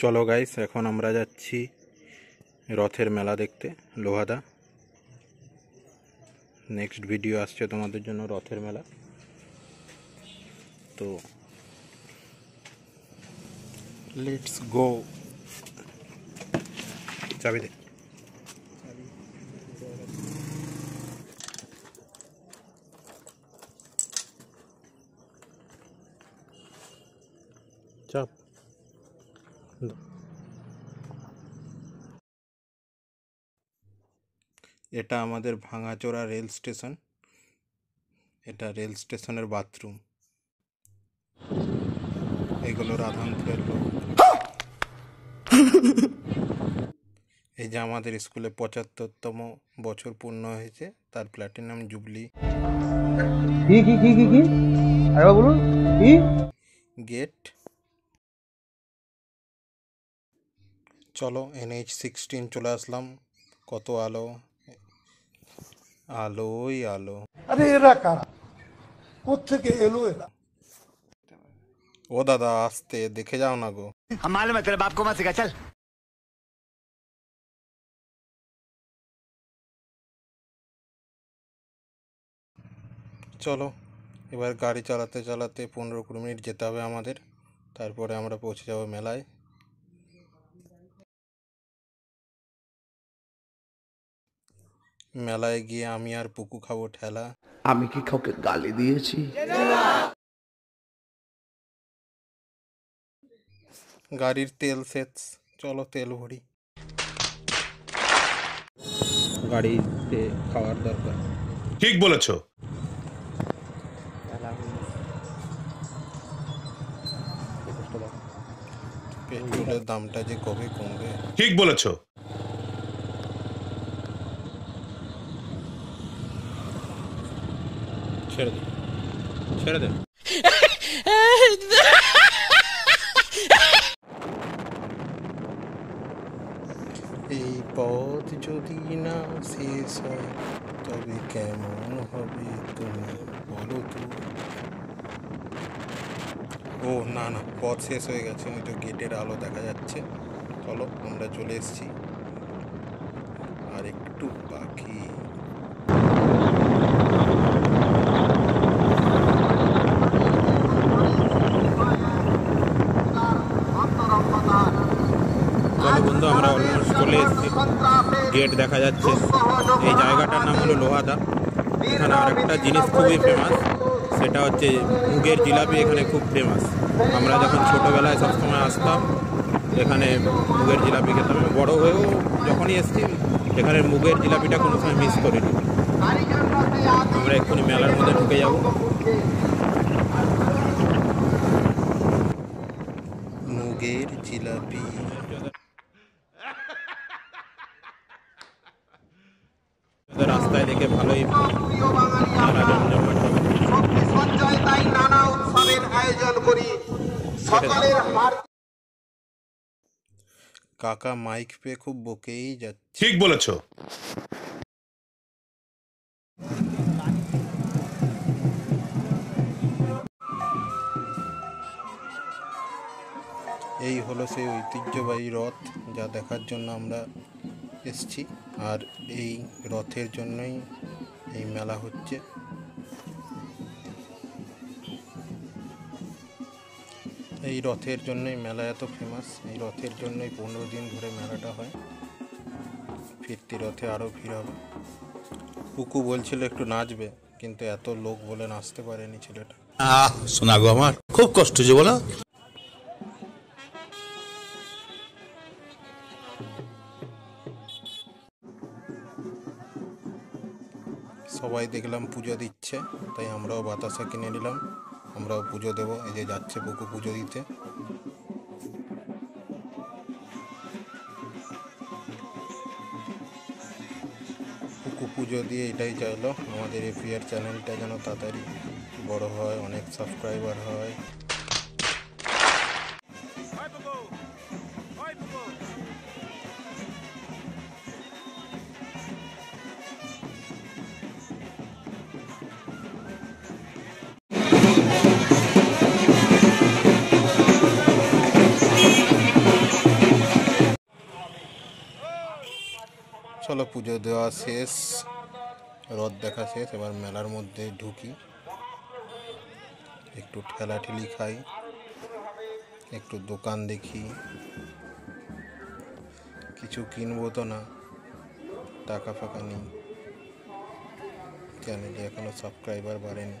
চলো গাইস এখন আমরা যাচ্ছি রথের মেলা দেখতে, লোহাদা। নেক্সট ভিডিও আসছে তোমাদের জন্য রথের মেলা। তো লেটস গো চাবি দে। এটা আমাদের ভাঙাচোরা রেল স্টেশন। এটা রেল স্টেশনের বাথরুম। এগুলো রাধানপুরের লোক। এই যে আমাদের স্কুলে পঁচাত্তরতম বছর পূর্ণ হয়েছে তার প্ল্যাটিনাম জুবলি। কি কি কি কি কি? বলুন কি? গেট। চলো এনএইচ সিক্সটিন চলে আসলাম। কত আলো। আলোই আলো। আরে এরা কারা? কোথেকে এলো এরা? ও দাদা আসতে দেখে যাও না গো। মালুম তোর বাপ কমা শেখা চল চলো এবার গাড়ি চালাতে চালাতে পনেরো কুড়ি মিনিট যেতে হবে আমাদের। তারপরে আমরা পৌঁছে যাব মেলায়। মেলায় গিয়ে আমি আর পুকু খাব ঠেলা। আমি কি কাউকে গালি দিয়েছি? গাড়ির তেল শেষ চলো তেল ভরি। গাড়িতে খাওয়ার দরকার। ঠিক বলেছ। পেট্রোলের দামটা যে কবে কমবে? ঠিক বলেছ। ছেড়ে দে। ছেড়ে দে। এই পথ যদি না শেষ হয়, তবে কেমন হবে তুমি বলো তো? ও, না না, পথ শেষ হয়ে গেছে। ওই তো গেটের আলো দেখা যাচ্ছে। চলো, আমরা চলে এসেছি। আর একটু বাকি চলো বন্ধু আমরা অলমোস্ট চলে এসেছি গেট দেখা যাচ্ছে। এই জায়গাটার নাম হলো লোহাদা। এখানে আরেকটা জিনিস খুবই ফেমাস সেটা হচ্ছে মুগের জিলাপি এখানে খুব ফেমাস আমরা যখন ছোটোবেলায় সবসময় আসতাম, এখানে মুগের জিলাপি খেতাম। বড় হয়েও যখনই এসছি, এখানে মুগের জিলাপিটা কোনো সময় মিস করিনি। আমরা এক্ষুনি মেলার মধ্যে ঢুকে যাব। মুগের জিলাপি রাস্তায় দেখে ভালোই মেলা জমজমাট হবে। শক্তি সঞ্চয় তাই নানা উৎসবের আয়োজন করি সকলের হার কাকা মাইক পেয়ে খুব বকেই যাচ্ছে। ঠিক বলেছ। এই হলো সেই ঐতিহ্যবাহী রথ যা দেখার জন্য আমরা এসছি। আর এই রথের জন্যই এই মেলা হচ্ছে। এই রথের জন্যই মেলা এত ফেমাস এই রথের জন্যই পনেরো দিন ধরে মেলাটা হয়। ফিরতি রথে আরও ভিড় হবে। পুকু বলছিল একটু নাচবে কিন্তু এত লোক বলে নাচতে পারেনি ছেলেটা। আহ শোনা গো আমার খুব কষ্ট যে বলো। সবাই দেখলাম পুজো দিচ্ছে তাই আমরাও বাতাসা কিনে নিলাম। আমরাও পুজো দেবো, এই যে যাচ্ছে বুকু পুজো দিতে। বুকু পুজো দিয়ে এটাই চাইলো, আমাদের এফিআর চ্যানেলটা যেন তাড়াতাড়ি বড় হয়, অনেক সাবস্ক্রাইবার হয়। চলো পুজো দেওয়া শেষ, রথ দেখা শেষ, এবার মেলার মধ্যে ঢুকি। একটু ঠেলাঠেলি খাই, একটু দোকান দেখি। কিছু কিনবো তো না, টাকা ফাঁকা নেই। চ্যানেলে এখনও সাবস্ক্রাইবার বাড়েনি।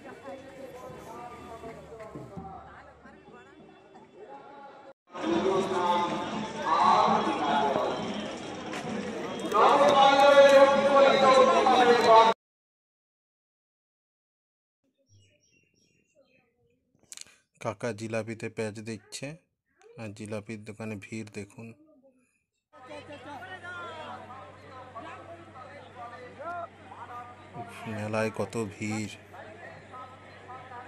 ফাঁকা জিলাপিতে প্যাচ দিচ্ছে। আর জিলাপির দোকানে ভিড়, দেখুন। মেলায় কত ভিড়।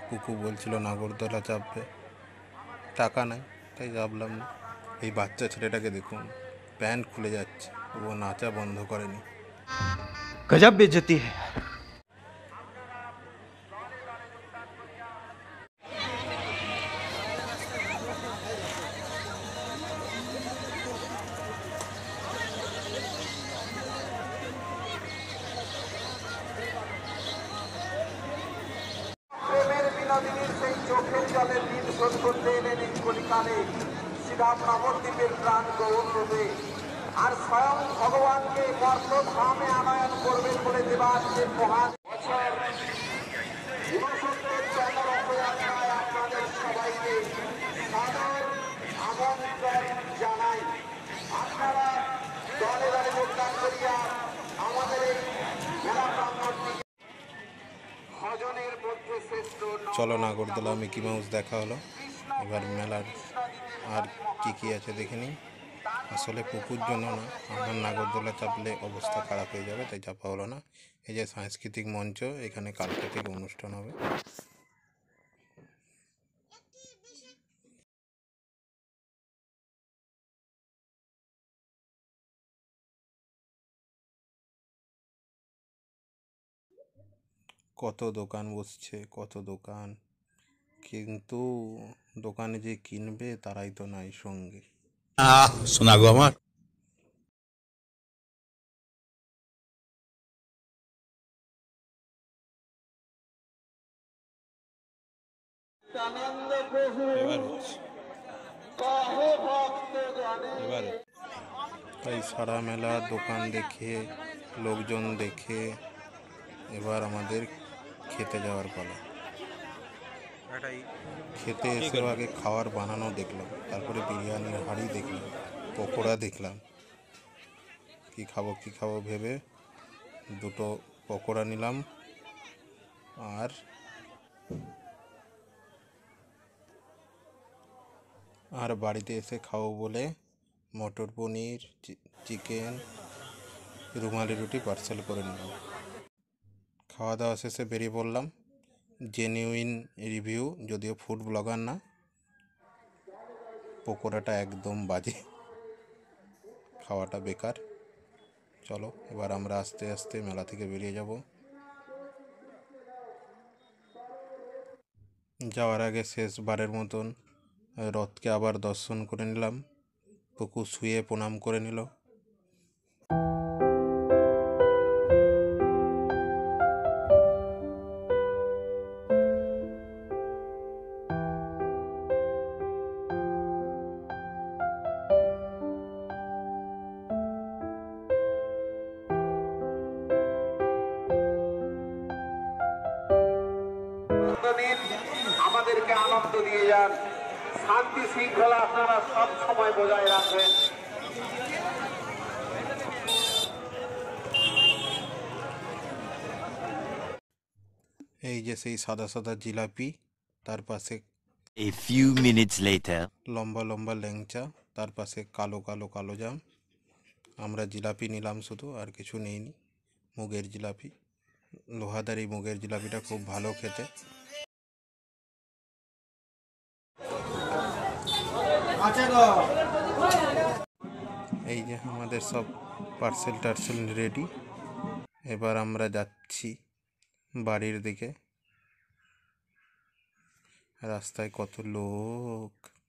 কুকু বলছিল, নাগরদোলা চাপবে। টাকা নাই, তাই চাপলাম না এই বাচ্চা ছেলেটাকে দেখুন। প্যান্ট খুলে যাচ্ছে ও নাচা বন্ধ করেনি। গজাব বেজতি হ্যাঁ শ্রীরাম নবদ্বীপের প্রাণ গৌর রূপে আর স্বয়ং ভগবানকে মর্তধামে আনয়ন করবেন বলে দেবাসের মহান বছর। ঊনসত্তর চলো নাগরদোলা মিকি মাউস দেখা হলো? এবার মেলার আর কি কি আছে দেখে নিই। আসলে পুকুর জন্য না, আমার নাগরদোলা চাপলে অবস্থা খারাপ হয়ে যাবে, তাই চাপা হলো না। এই যে সাংস্কৃতিক মঞ্চ, এখানে কালকে অনুষ্ঠান হবে। কত দোকান বসছে, কত দোকান। কিন্তু দোকানে যে কিনবে তারাই তো নাই সঙ্গে। আহ শোনা গো আমার। তাই সারা মেলা দোকান দেখে লোকজন দেখে এবার আমাদের খেতে যাওয়ার পালা। খেতে এসে আগে খাওয়ার বানানো দেখলাম তারপরে বিরিয়ানির হাঁড়ি দেখলাম পকোড়া দেখলাম। কি খাব কি খাব ভেবে দুটো পকোড়া নিলাম আর আর বাড়িতে এসে খাব বলে মটর পনির চিকেন রুমালি রুটি পার্সেল করে নিলাম। খাওয়া দাওয়া শেষে বেরিয়ে পড়লাম। জেনুইন রিভিউ যদিও ফুড ব্লগার না, পকোড়াটা একদম বাজে, খাওয়াটা বেকার। চলো, এবার আমরা আস্তে আস্তে মেলা থেকে বেরিয়ে যাব। যাওয়ার আগে শেষবারের মতন রথকে আবার দর্শন করে নিলাম। পুকুর শুয়ে প্রণাম করে নিল। দিয়ে যান। শান্তি শৃঙ্খলা আপনারা সব সময় বজায় রাখবেন। এই যে সেই সাদা সাদা জিলাপি তার পাশে এ few মিনিটস later. লম্বা লম্বা ল্যাংচা তার পাশে কালো কালো কালো জাম। আমরা জিলাপি নিলাম শুধু আর কিছু নেইনি। মুগের জিলাপি। লোহাদার এই মুগের জিলাপিটা খুব ভালো খেতে। এই যে আমাদের সব পার্সেল টার্সেল রেডি এবার আমরা যাচ্ছি বাড়ির দিকে। রাস্তায় কত লোক?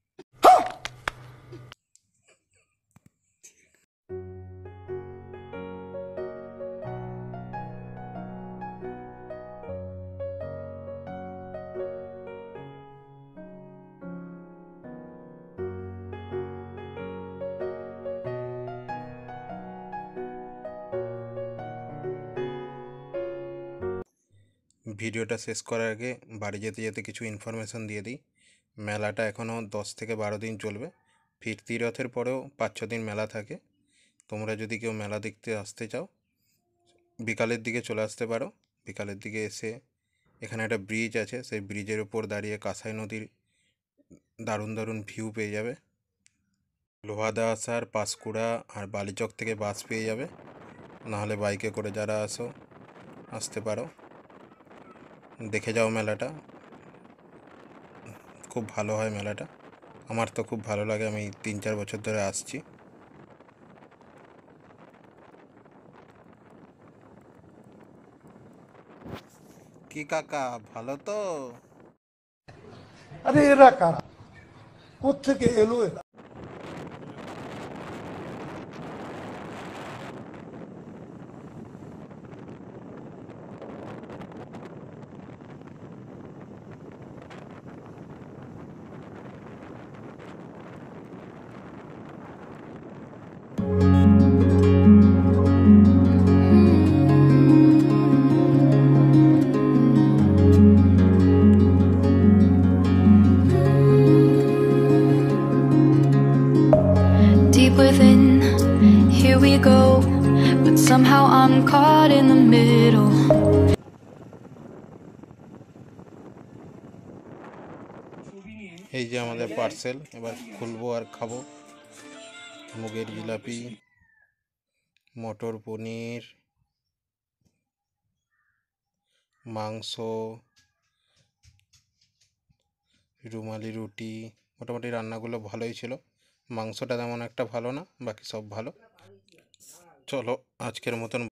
ভিডিওটা শেষ করার আগে বাড়ি যেতে যেতে কিছু ইনফরমেশন দিয়ে দিই। মেলাটা এখনও দশ থেকে বারো দিন চলবে। ফিরতি রথের পরেও পাঁচ ছ দিন মেলা থাকে। তোমরা যদি কেউ মেলা দেখতে আসতে চাও, বিকালের দিকে চলে আসতে পারো। বিকালের দিকে এসে এখানে একটা ব্রিজ আছে। সেই ব্রিজের ওপর দাঁড়িয়ে কাঁসাই নদীর দারুণ দারুণ ভিউ পেয়ে যাবে। লোহাদা আসার পাঁশকুড়া আর বালিচক থেকে বাস পেয়ে যাবে। নাহলে বাইকে করে যারা আসো, আসতে পারো। দেখে যাও মেলাটা। খুব ভালো হয় মেলাটা। আমার তো খুব ভালো লাগে, আমি তিন চার বছর ধরে আসছি। কি কাকা, ভালো তো? আরে এরা কারা? কোথেকে এলো এরা? এই যে আমাদের পার্সেল এবার খুলবো আর খাব। মুগের জিলাপি, মটর পনির, মাংস, রুমালি রুটি, মোটামুটি রান্নাগুলো ভালোই ছিল। মাংসটা তেমন একটা ভালো না, বাকি সব ভালো। চলো আজকের মতন